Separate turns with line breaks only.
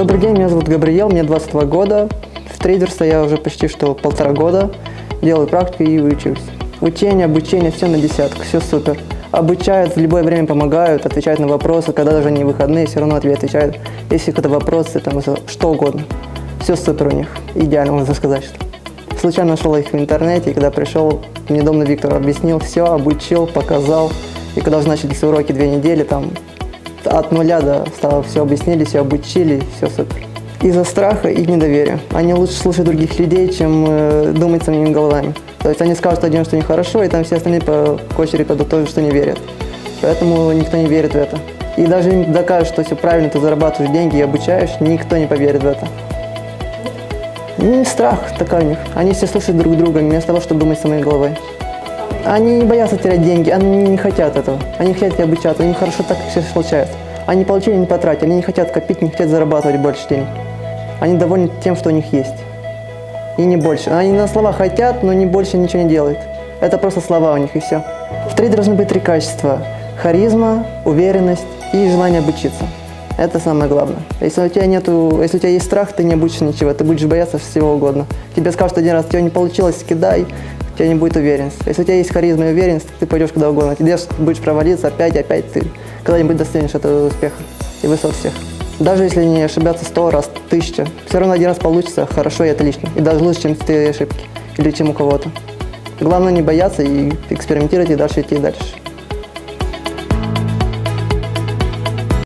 Добрый день, меня зовут Габриэл, мне 22 года. В трейдерство я уже почти что полтора года. Делаю практику и учусь. Учение, обучение, все на десятку, все супер. Обучают, в любое время помогают, отвечают на вопросы, когда даже не выходные, все равно ответ отвечают. Если какие-то вопросы, там, что угодно. Все супер у них, идеально, можно сказать. Что. Случайно нашел их в интернете, и когда пришел, мне домный Виктор объяснил все, обучил, показал. И когда уже начались уроки две недели, там от нуля до стало все объяснили, все обучили, все супер. Из-за страха и недоверия. Они лучше слушают других людей, чем э, думать самими головами. То есть они скажут один, что нехорошо, и там все остальные по очереди пойдут тоже, что не верят. Поэтому никто не верит в это. И даже им докажут, что все правильно, ты зарабатываешь деньги и обучаешь, никто не поверит в это. Не страх такой у них. Они все слушают друг друга, вместо того, чтобы думать самой головой. Они не боятся терять деньги, они не хотят этого. Они хотят обучаться, им хорошо так все случается. Они получили, не потратили, они не хотят копить, не хотят зарабатывать больше денег. Они довольны тем, что у них есть. И не больше. Они на слова хотят, но не больше ничего не делают. Это просто слова у них и все. В трейде должны быть три качества. Харизма, уверенность и желание обучиться. Это самое главное. Если у тебя нету, если у тебя есть страх, ты не обучишь ничего, ты будешь бояться всего угодно. Тебе скажут один раз, тебе не получилось, кидай, тебя не будет уверенности. Если у тебя есть харизма и уверенность, ты пойдешь куда угодно. Ты будешь провалиться опять, опять ты когда-нибудь достигнешь этого успеха и высот всех. Даже если не ошибаться сто раз, тысяча, все равно один раз получится хорошо и отлично. И даже лучше, чем ты ошибки или чем у кого-то. Главное не бояться и экспериментировать и дальше идти дальше.